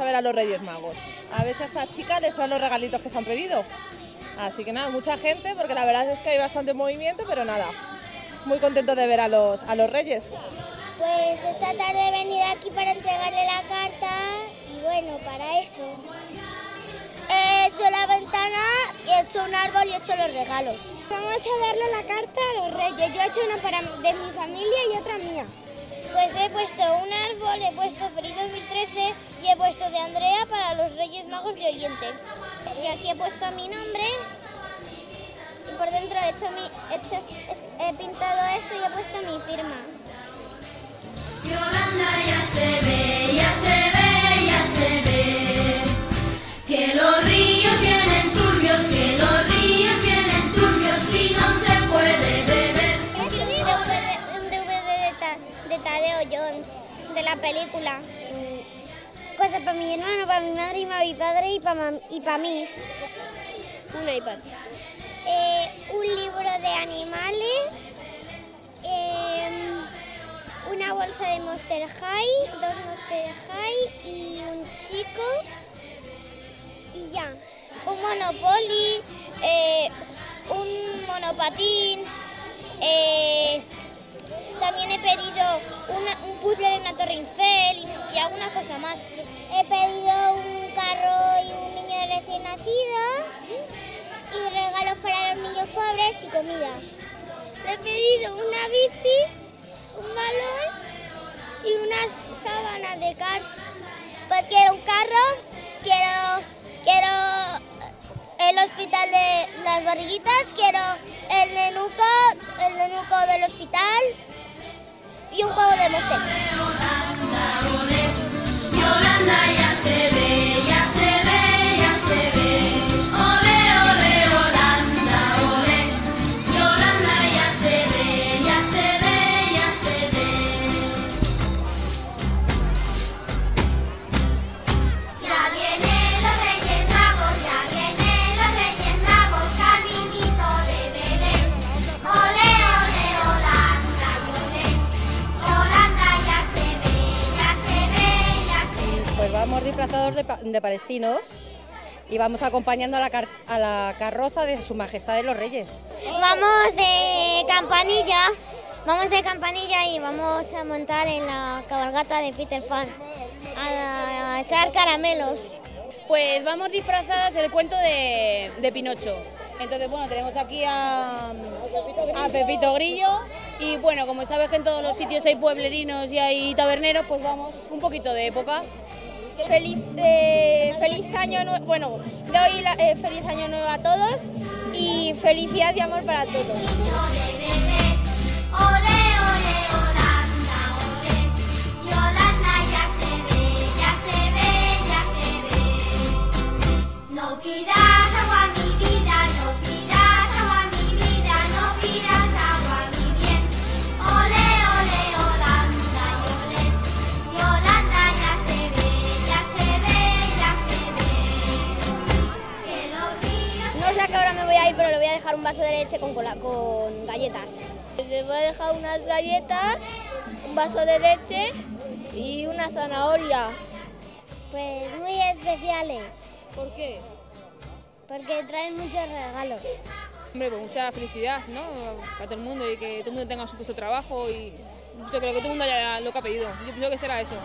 los Reyes Magos. A ver si a estas chicas les traen los regalitos que se han pedido. Así que nada, mucha gente, porque la verdad es que hay bastante movimiento, pero nada, muy contento de ver a los, a los Reyes. Pues esta tarde he venido aquí para entregarle la carta y bueno, para eso. He hecho la ventana, he hecho un árbol y he hecho los regalos. Vamos a darle la carta a los reyes. Yo he hecho una para de mi familia y otra mía. Pues he puesto un árbol, he puesto Feliz 2013 y he puesto de Andrea para los Reyes Magos de Oyentes. Y aquí he puesto mi nombre y por dentro he, hecho mi, he, hecho, he pintado esto y he puesto mi firma. Yolanda ya se ve, ya se ve, ya se ve Que los ríos vienen turbios, que los ríos vienen turbios y no se puede beber Un DVD, un DVD de, Ta- de Tadeo Jones, de la película. Cosas para mi hermano, para mi madre y para mi padre y para, y para mí. Un iPad. un libro de animales. em, una bolsa de Monster High, dos Monster High y un chico. Y ya. Un Monopoly, eh, un monopatín. eh, también he pedido un puzzle de una Torre Eiffel y, y alguna cosa más. He pedido un carro y un niño recién nacido y regalos para los niños pobres y comida. He pedido una bici, un balón y unas sábanas de cars. Pues quiero un carro, quiero, quiero el hospital de las barriguitas, quiero el nenuco, el nenuco del hospital un juego de Monster. Vamos disfrazados de, pa- de palestinos y vamos acompañando a la, car- a la carroza de Su Majestad de los Reyes. Vamos de campanilla, vamos de campanilla y vamos a montar en la cabalgata de Peter Pan a, a echar caramelos. Pues vamos disfrazadas del cuento de, de Pinocho. Entonces, bueno, tenemos aquí a, a Pepito Grillo y bueno, como sabes que en todos los sitios hay pueblerinos y hay taberneros, pues vamos un poquito de época. Feliz, eh, feliz año nuevo, bueno, doy eh, feliz año nuevo a todos y felicidad y amor para todos. Un vaso de leche con, cola, con galletas. Le voy a dejar unas galletas, un vaso de leche y una zanahoria. Pues muy especiales, ¿Por qué? porque traen muchos regalos. Hombre, pues mucha felicidad, ¿no? Para todo el mundo y que todo el mundo tenga su puesto de trabajo y yo creo que todo el mundo haya lo que ha pedido. Yo creo que será eso.